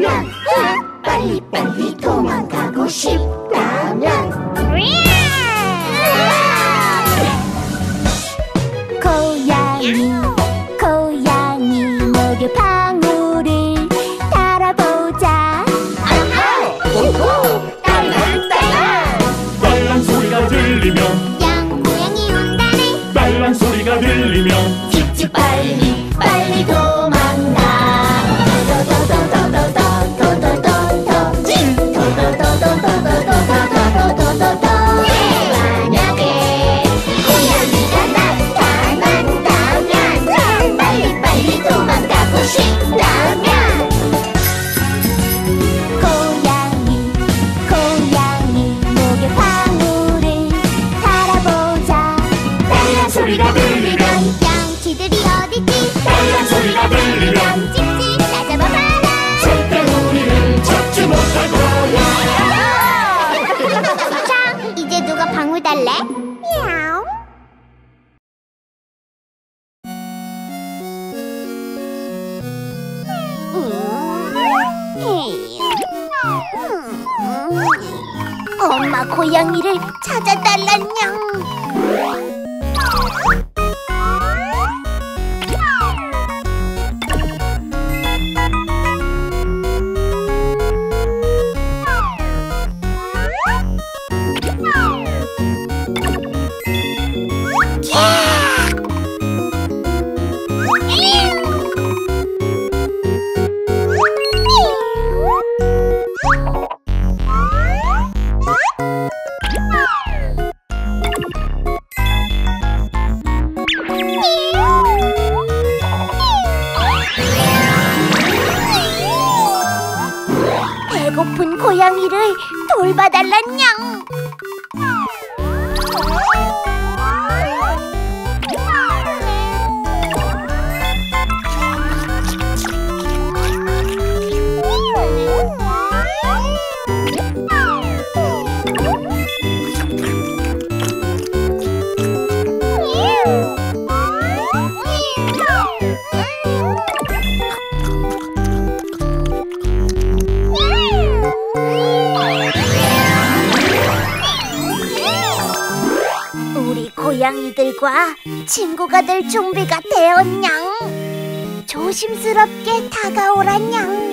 냠냠 빨리빨리 도망가고 싶어 친구가 될 준비가 되었냥. 조심스럽게 다가오라냥.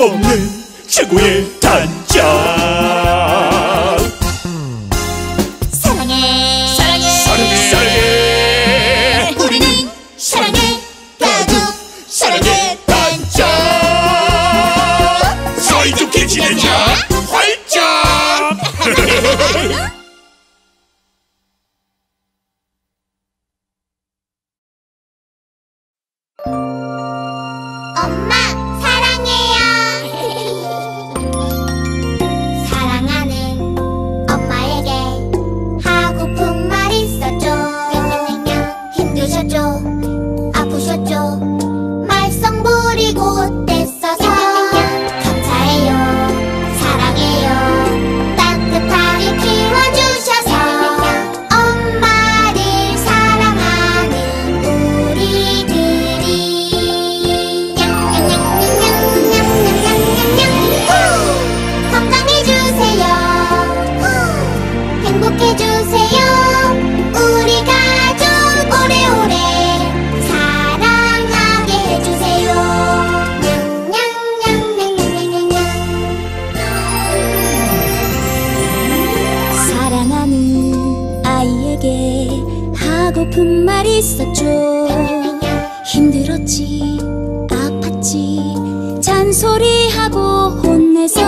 없는 최고의 단짝 하고픈 말이 있었죠. 힘들었지 아팠지. 잔소리하고 혼내서